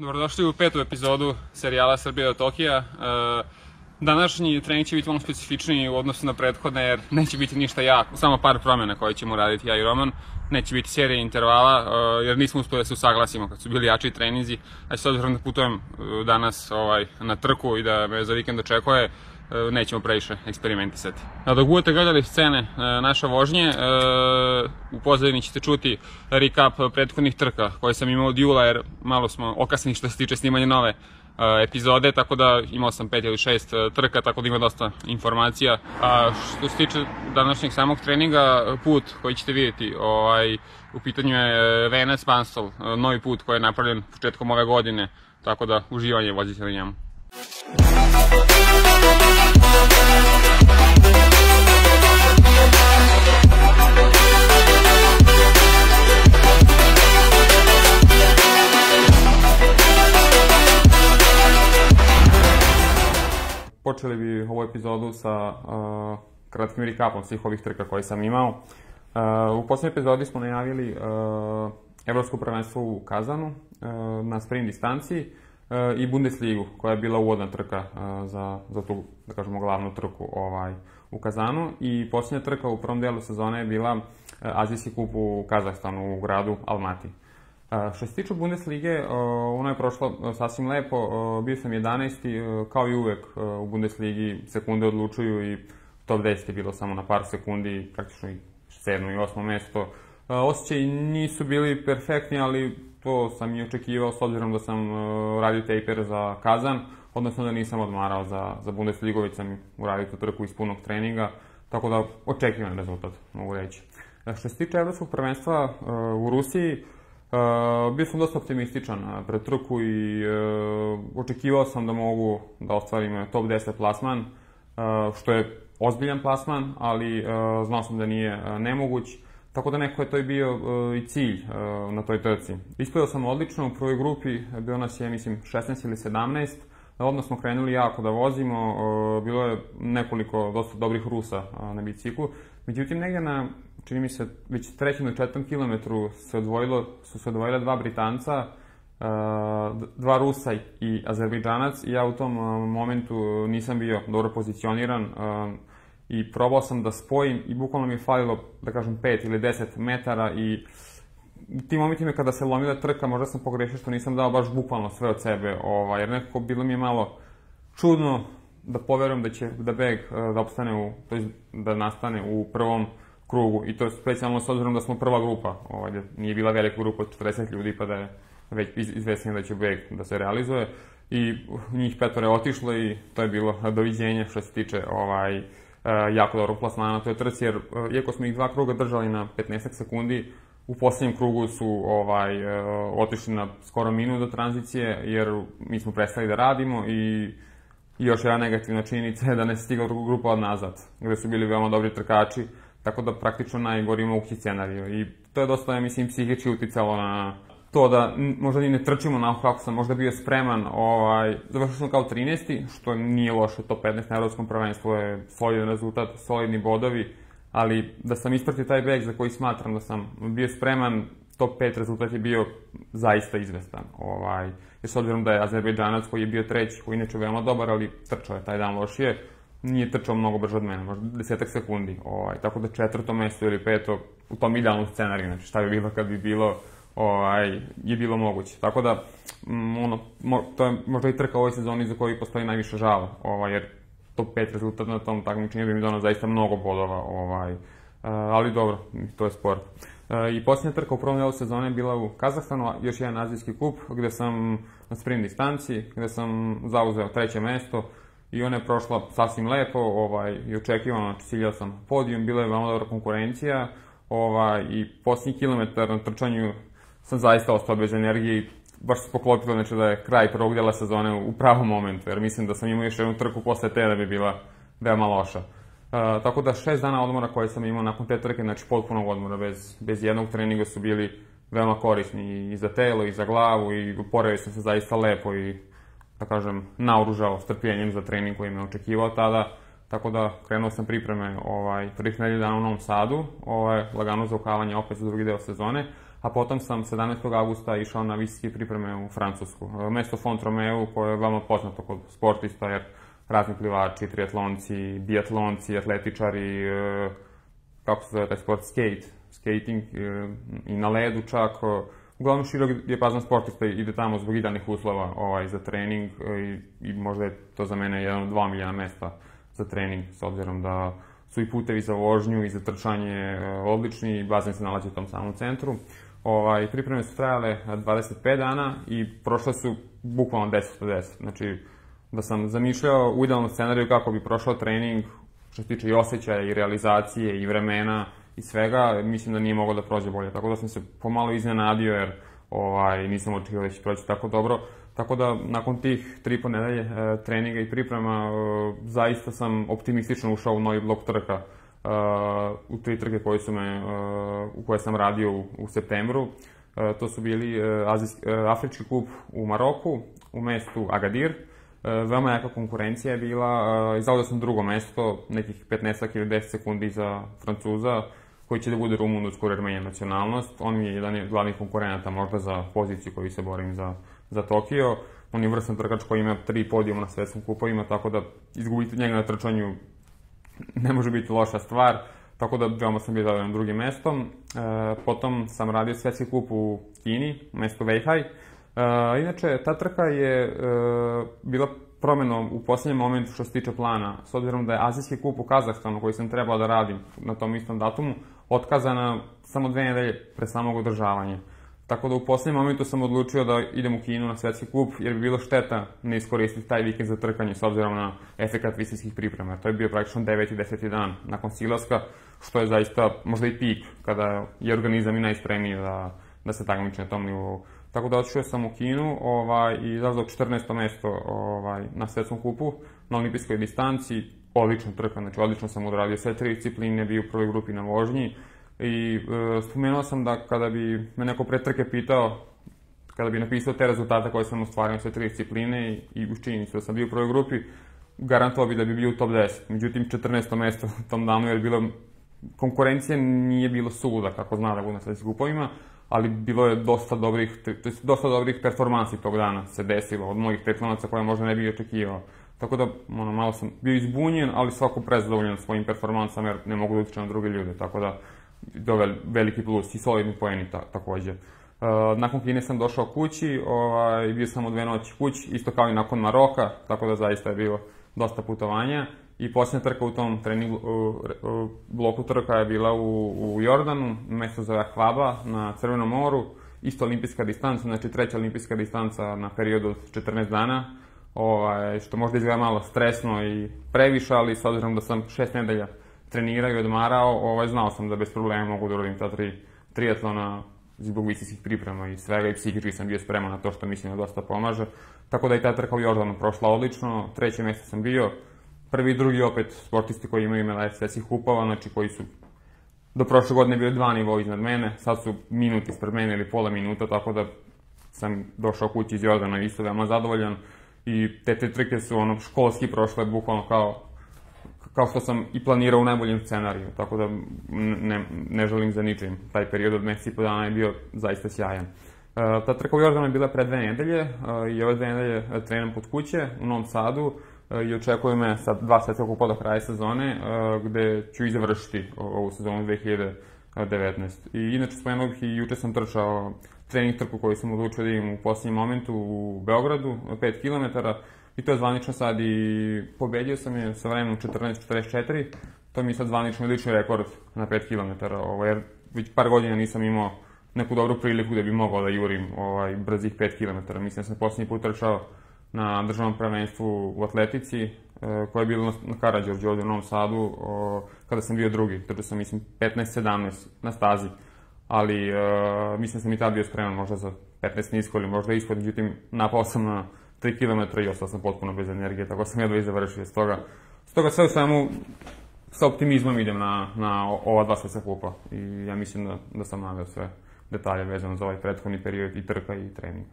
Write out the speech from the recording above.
Dobrodošli u petu epizodu serijala Srbija do Tokija. E, današnji trening će biti malo specifičniji u odnosu na prethodne jer neće biti ništa jako, samo par promjena koje ćemo raditi ja i Roman. Neće biti serije intervala e, jer nismo uspeli da se usaglasimo kad su bili jači treninzi. A s obzirom da putujem e, danas ovaj, na trku i da me za vikend očekuje, nećemo previše eksperimentisati. A dok budete gledali scene e, naša vožnje, e, u pozadini ćete čuti recap prethodnih trka koje sam imao od jula jer malo smo okasni što se tiče snimanja nove epizode, tako da imao sam pet ili šest trka, tako da ima dosta informacija. A što se tiče današnjeg samog treninga, put koji ćete vidjeti, ovaj, u pitanju je Venac Pansol, novi put koji je napravljen početkom ove godine, tako da uživanje vozite na njemu. Počeli bi ovu epizodu sa uh, kratkim recapom svih ovih trka koje sam imao. Uh, u posljednjoj epizodi smo najavili uh, Evropsko prvenstvo u Kazanu uh, na sprint distanciji i Bundesligu, koja je bila uvodna trka za, za tu, da kažemo, glavnu trku ovaj, u Kazanu. I posljednja trka u prvom delu sezone je bila Azijski kup u Kazahstanu, u gradu Almati. Što se tiče Bundeslige, ono je prošlo sasvim lepo, bio sam 11. kao i uvek u Bundesligi sekunde odlučuju i top 10 je bilo samo na par sekundi, praktično i 7. i 8. mesto. Osjećaj nisu bili perfektni, ali to sam i očekivao s obzirom da sam uh, radio taper za Kazan, odnosno da nisam odmarao za, za Bundesligu, već sam uradio tu trku iz punog treninga, tako da očekivan rezultat, mogu reći. E, što se tiče evropskog prvenstva uh, u Rusiji, uh, bio sam dosta optimističan uh, pred trku i uh, očekivao sam da mogu da ostvarim top 10 plasman, uh, što je ozbiljan plasman, ali uh, znao sam da nije uh, nemoguć. Tako da neko je to i bio uh, i cilj uh, na toj trci. Ispojao sam odlično, u prvoj grupi bio nas je, mislim, 16 ili 17. Odmah smo krenuli jako da vozimo, uh, bilo je nekoliko dosta dobrih Rusa na biciklu. Međutim, negdje na, čini mi se, već trećem ili četvrtom kilometru se odvojilo, su se odvojila dva Britanca, dva Rusa i Azerbejdžanac i ja u tom momentu nisam bio dobro pozicioniran. I probao sam da spojim i bukvalno mi je falilo, da kažem, 5 ili 10 metara i u tim momentima kada se lomila trka, možda sam pogrešio što nisam dao baš bukvalno sve od sebe, ovaj, jer nekako bilo mi je malo čudno da poverujem da će da beg eh, da opstane u, to je da nastane u prvom krugu i to je specijalno s obzirom da smo prva grupa, ovaj, da nije bila velika grupa od 40 ljudi pa da je već izvesnije da će beg da se realizuje i njih petore otišlo i to je bilo doviđenje što se tiče ovaj, jako dobro plasmana na toj trci, jer uh, iako smo ih dva kruga držali na 15 sekundi, u posljednjem krugu su ovaj, uh, otišli na skoro minut do tranzicije, jer mi smo prestali da radimo i I još jedna negativna činjenica je da ne stigla grupa od nazad, gde su bili veoma dobri trkači, tako da praktično najgori mogući scenariju. I to je dosta, ja mislim, psihički uticalo na, to da možda ni ne trčimo onako kako sam možda bio spreman, ovaj, završio sam kao 13. što nije loše, to 15 na evropskom prvenstvu je solidan rezultat, solidni bodovi, ali da sam ispratio taj beg za koji smatram da sam bio spreman, top 5 rezultat je bio zaista izvestan. Ovaj, jer s obzirom da je Azerbejdžanac koji je bio treći, koji inače veoma dobar, ali trčao je taj dan lošije, nije trčao mnogo brže od mene, možda desetak sekundi. Ovaj, tako da četvrto mesto ili peto u tom idealnom scenariju, znači šta bi bilo kad bi bilo ovaj, je bilo moguće. Tako da, m, ono, mo, to je možda i trka ovoj sezoni za koju postoji najviše žala, ovaj, jer top 5 rezultat na tom takmičenju bi mi donao zaista mnogo bodova, ovaj, uh, ali dobro, to je sport. Uh, I posljednja trka u prvom delu sezone je bila u Kazahstanu, još jedan azijski kup, gde sam na sprint distanci, gde sam zauzeo treće mesto, i ona je prošla sasvim lepo, ovaj, i očekivano, znači ciljao sam podijum, bila je veoma dobra konkurencija, ovaj, i posljednji kilometar na trčanju sam zaista ostao bez energije i baš se poklopilo znači da je kraj prvog dela sezone u pravom momentu, jer mislim da sam imao još jednu trku posle te da bi bila veoma loša. Uh, tako da šest dana odmora koje sam imao nakon te trke, znači potpunog odmora, bez, bez jednog treninga su bili veoma korisni i za telo i za glavu i oporavio sam se zaista lepo i da kažem naoružao strpljenjem za trening koji me očekivao tada. Tako da krenuo sam pripreme ovaj, prvih nedelju dana u Novom Sadu, ovaj, lagano za ukavanje opet za drugi deo sezone a potom sam 17. augusta išao na visoke pripreme u Francusku. Mesto Font-Romeu koje je veoma poznato kod sportista jer razni plivači, triatlonci, biatlonci, atletičari, kako se zove taj sport, skate, skating i na ledu čak, uglavnom širok dijapazan sportista ide tamo zbog idealnih uslova ovaj, za trening i, i možda je to za mene jedan od dva milijana mesta za trening, s obzirom da su i putevi za vožnju i za trčanje odlični i bazen se nalazi u tom samom centru. Ovaj, pripreme su trajale 25 dana i prošle su bukvalno 10 od 10. Znači, da sam zamišljao u idealnom scenariju kako bi prošao trening što se tiče i osjećaja i realizacije i vremena i svega, mislim da nije moglo da prođe bolje. Tako da sam se pomalo iznenadio jer ovaj, nisam očekivao da će proći tako dobro. Tako da, nakon tih tri ponedelje e, treninga i priprema, e, zaista sam optimistično ušao u novi blok trka e, u tri trke koje su me, e, u koje sam radio u, u septembru. E, to su bili Azijski, e, Afrički kup u Maroku, u mestu Agadir, E, veoma jaka konkurencija je bila zaudao sam drugo mesto, nekih 15 ili 10 sekundi za Francuza, koji će da bude Rumun uskoro jer menja nacionalnost. On je jedan od glavnih konkurenata možda za poziciju koju se borim za, za Tokio. On je vrsan trkač koji ima tri podijuma na svetskim kupovima, tako da izgubiti njega na trčanju ne može biti loša stvar. Tako da veoma sam bio zadovoljan drugim mestom. E, potom sam radio svetski kup u Kini, mesto Weihai. Uh, inače, ta trka je uh, bila promenom u poslednjem momentu što se tiče plana, s obzirom da je Azijski kup u Kazahstanu koji sam trebao da radim na tom istom datumu, otkazana samo dve nedelje pre samog održavanja. Tako da u poslednjem momentu sam odlučio da idem u Kinu na svetski kup, jer bi bilo šteta ne iskoristiti taj vikend za trkanje s obzirom na efekat visinskih priprema. To je bio praktično 9. i 10. dan nakon silaska, što je zaista možda i pik kada je organizam i najspremniji da, da se takmiči na tom nivou. Tako da otišao sam u Kinu ovaj, i zauzao 14. mesto ovaj, na svetskom kupu na olimpijskoj distanci. Odlična trka, znači odlično sam odradio sve tri discipline, bio u prvoj grupi na vožnji. I e, spomenuo sam da kada bi me neko pre trke pitao, kada bi napisao te rezultate koje sam ostvario sve tri discipline i, i uz činjenicu da sam bio u prvoj grupi, garantovao bi da bi bio u top 10. Međutim, 14. mesto tom danu jer bilo konkurencija nije bilo suda, kako zna da bude na svetskim kupovima, ali bilo je dosta dobrih, to je dosta dobrih performansi tog dana se desilo od mojih triatlonaca koje možda ne bih očekivao. Tako da, ono, malo sam bio izbunjen, ali svako prezadovoljan svojim performansama jer ne mogu da utičem na druge ljude, tako da dovel veliki plus i solidni poeni ta, takođe. Uh, nakon Kine sam došao kući, ovaj, bio sam dve noći kući, isto kao i nakon Maroka, tako da zaista je bilo dosta putovanja. I posljednja trka u tom trening bloku trka je bila u, u Jordanu, mesto zove Hvaba na Crvenom moru, isto olimpijska distanca, znači treća olimpijska distanca na periodu od 14 dana, ovaj, što možda izgleda malo stresno i previše, ali s obzirom da sam šest nedelja trenirao i odmarao, ovaj, znao sam da bez problema mogu da uradim ta tri triatlona zbog visinskih priprema i svega i psihički sam bio spreman na to što mislim da dosta pomaže. Tako da i ta trka u Jordanu prošla odlično, treće mjesto sam bio, prvi i drugi opet sportisti koji imaju medalje svetskih kupova, znači koji su do prošle godine bili dva nivoa iznad mene, sad su minuti ispred mene ili pola minuta, tako da sam došao kući iz Jordana isto veoma zadovoljan. I te te trke su ono školski prošle bukvalno kao kao što sam i planirao u najboljem scenariju, tako da ne, ne želim za ničim. Taj period od meseci i po dana je bio zaista sjajan. Uh, ta trka u Jordanu je bila pre dve nedelje uh, i ove dve nedelje trenam kod kuće u Novom Sadu E, i očekuje me sad dva svetska kupa do kraja sezone, e, gde ću i završiti ovu sezonu 2019. I inače spomenuo bih i juče sam trčao trening trku koju sam odlučio da imam u posljednjem momentu u Beogradu, 5 km, i to je zvanično sad i pobedio sam je sa vremenom 14.44, to mi je sad zvanično lični rekord na 5 km, ovaj, jer već par godina nisam imao neku dobru priliku da bi mogao da jurim ovaj, brzih 5 km. Mislim da sam posljednji put trčao na državnom prvenstvu u atletici, e, koje je bilo na, Karadžorđu ovde u Novom Sadu, o, kada sam bio drugi, trčao sam mislim 15-17 na stazi, ali e, mislim da sam i tad bio spreman možda za 15 nisko ili možda ispod, međutim napao sam na 3 km i ostao sam potpuno bez energije, tako sam jedva i završio. Stoga, stoga sve u svemu sa optimizmom idem na, na ova dva svetska kupa i ja mislim da, da sam naveo sve detalje vezano za ovaj prethodni period i trka i trening.